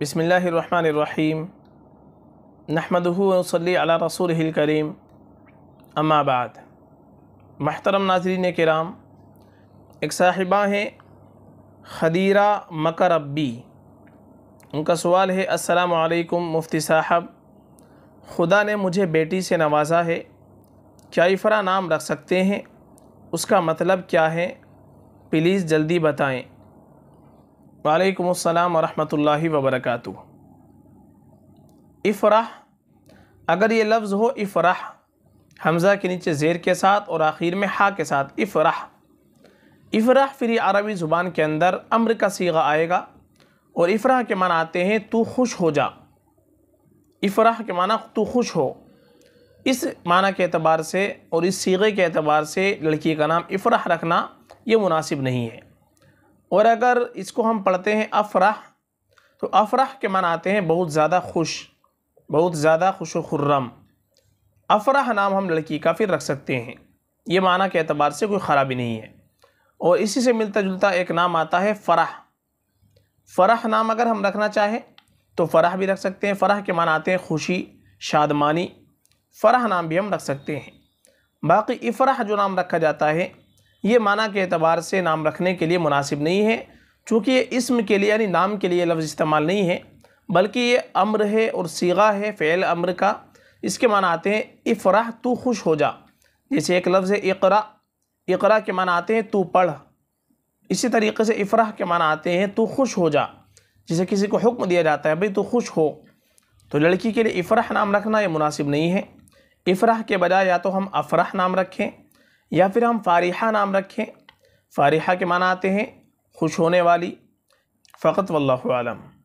بسم اللہ الرحمن الرحیم۔ نحمدہ ونصلی علی رسول الکریم۔ اما بعد۔ محترم ناظرین کرام، ایک صاحبہ ہیں خدیرہ مکربی۔ ان کا سوال ہے، السلام علیکم مفتی صاحب۔ خدا نے مجھے بیٹی سے نوازا ہے۔ کیا افرا نام رکھ سکتے ہیں؟ اس کا مطلب کیا ہے؟ پلیز جلدی بتائیں۔ وعلیکم السلام ورحمۃ اللہ وبرکاتہ۔ افرح، اگر یہ لفظ ہو افرح، حمزہ کے نیچے زیر کے ساتھ اور آخر میں ہا کے ساتھ افرح۔ افرح پھر یہ عربی زبان کے اندر امر کا سیغہ آئے گا اور افرح کے معنی آتے ہیں تو خوش ہو جا۔ افرح کے معنی تو خوش ہو۔ اس معنی کے اعتبار سے اور اس سیغے کے اعتبار سے لڑکی کا نام افرح رکھنا یہ مناسب نہیں ہے۔ اور اگر اس کو ہم پڑھتے ہیں افرح، تو افرح کے معنی آتے ہیں بہت زیادہ خوش، بہت زیادہ خوش و خرم۔ افرح نام ہم لڑکی کا پھر رکھ سکتے ہیں۔ یہ معنی کے اعتبار سے کوئی خرابی نہیں ہے۔ اور اسی سے ملتا جلتا ایک نام آتا ہے فرح۔ فرح نام اگر ہم رکھنا چاہیں تو فرح بھی رکھ سکتے ہیں۔ فرح کے معنی آتے ہیں خوشی، شادمانی۔ فرح نام بھی ہم رکھ سکتے ہیں۔ باقی افرح جو نام رکھا جاتا ہے یہ معنی کے اعتبار سے نام رکھنے کے لیے مناسب نہیں ہے، چونکہ یہ اسم کے لیے یعنی نام کے لیے لفظ استعمال نہیں ہے، بلکہ یہ امر ہے اور سیغہ ہے فعل امر کا۔ اس کے معنی آتے ہیں، افرح تو خوش ہو جا۔ جیسے ایک لفظ ہے اقرا اقرا کے معنی آتے ہیں تو پڑھ۔ اسی طریقے سے افرح کے معنی آتے ہیں تو خوش ہو جا۔ جسے کسی کو حکم دیا جاتا ہے بھئی تو خوش ہو۔ تو لڑکی کے لیے افرح نام رکھنا یہ مناسب نہیں ہے۔ افرح کے بجائے یا تو ہم افرح نام رکھیں۔ یا پھر ہم فارحہ نام رکھیں۔ فارحہ کے معنی آتے ہیں خوش ہونے والی۔ فقط واللہ عالم۔